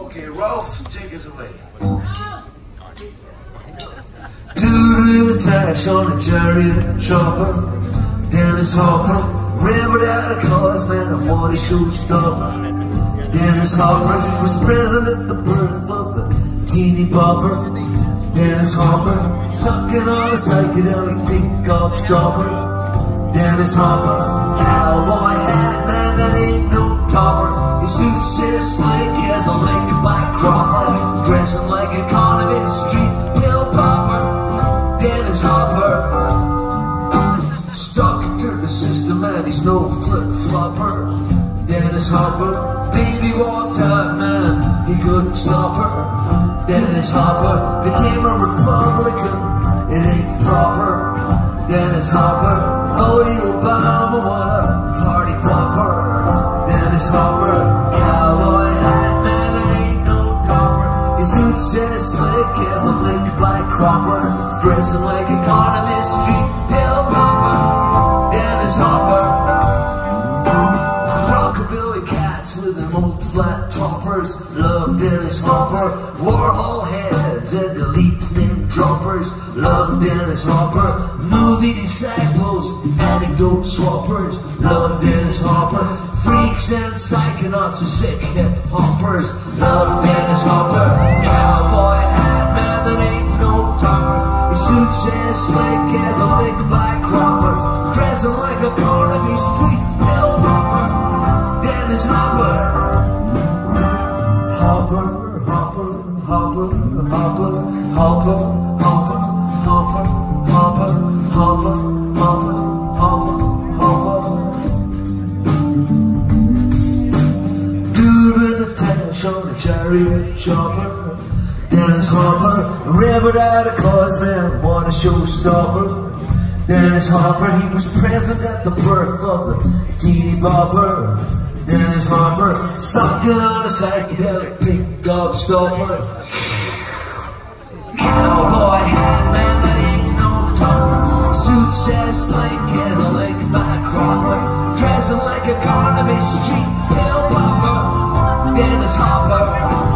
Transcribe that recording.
Okay, Ralph, take us away. Doodle the dash on a chariot chopper. Dennis Hopper, rambled out of cars, man, I want a showstopper. Dennis Hopper, was present at the birth of the teeny bopper. Dennis Hopper, sucking on a psychedelic pickup stopper. Dennis Hopper, cowboy hat, Dressing like a economist, street pill popper. Dennis Hopper, stuck to the system and he's no flip-flopper. Dennis Hopper, baby walked out, man, he couldn't stop her. Dennis Hopper became a Republican, it ain't proper. Dennis Hopper, voted Obama, what a party popper. Dennis Hopper, black dressing like economist, street pill popper. Dennis Hopper. Rockabilly cats with them old flat toppers. Love Dennis Hopper. Warhol heads and elites named droppers. Love Dennis Hopper. Movie disciples, anecdote swappers. Love Dennis Hopper. Freaks and psychonauts are sick hip hoppers. Love Dennis Hopper slick as a lick by Cropper Dressing like a Carnaby street bell popper Dennis Hopper Hopper, Hopper, Hopper, Hopper, Hopper, Hopper, Hopper, Hopper, Hopper, Hopper, Hopper, Hopper. Dude with a tash on a chopper. Dennis Hopper, rebel out of Kansas man, what a showstopper. Dennis Hopper, he was present at the birth of the teeny bopper. Dennis Hopper, sucking on a psychedelic pickup stopper. Cowboy hat, man, that ain't no topper. Suit says like Catholic by Cropper. Dressing like a economy cheap pill popper. Dennis Hopper.